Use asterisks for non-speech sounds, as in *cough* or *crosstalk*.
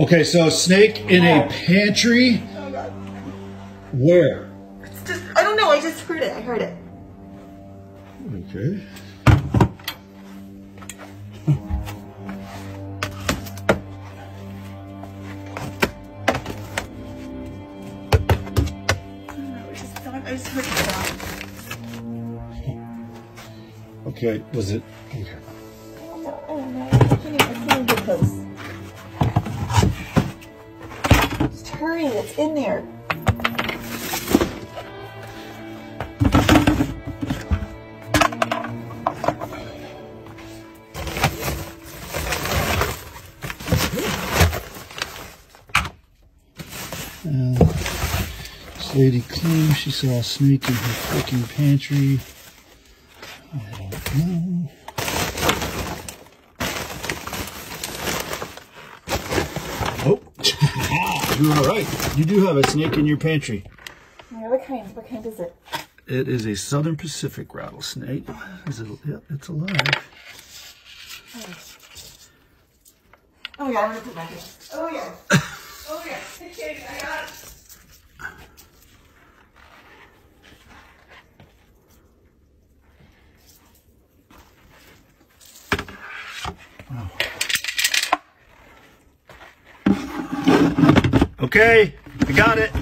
Okay, so snake in a pantry. Oh god. Where? It's just, I don't know, I just heard it. I heard it. Okay. I don't know, it's just, I just heard it sound. Okay, was it? Okay. Oh oh no, I can't even, I can't even get close. Hurry, it's in there. This lady claims she saw a snake in her freaking pantry. I don't know. Oh, you're all right. You do have a snake in your pantry. Yeah, what kind? What kind is it? It is a Southern Pacific rattlesnake. Is it? Yep, it's alive. Oh yeah, I'm gonna put my hand. Oh yeah. Oh yeah. Okay, *laughs* I got it. Oh. Okay, I got it.